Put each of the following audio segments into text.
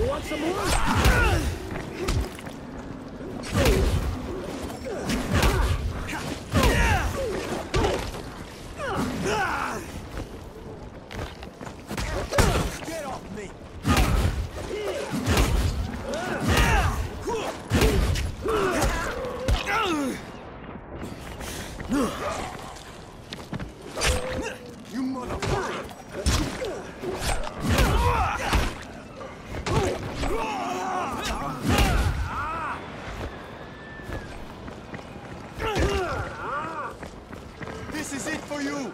You want some more? Get off me! You This is it for you!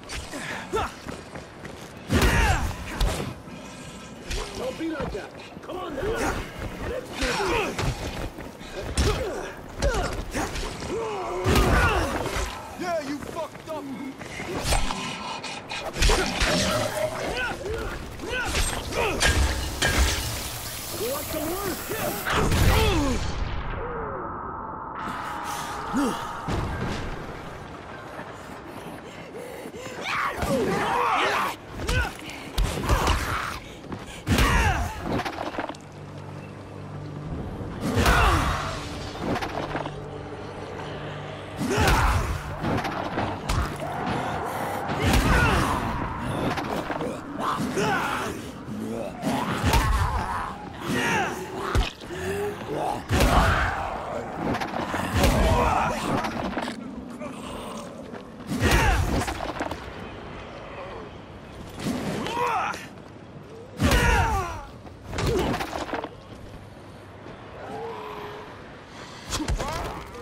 Don't be like that. Come on now. Let's do this. Yeah, you fucked up! You want some more? Oh, Huh?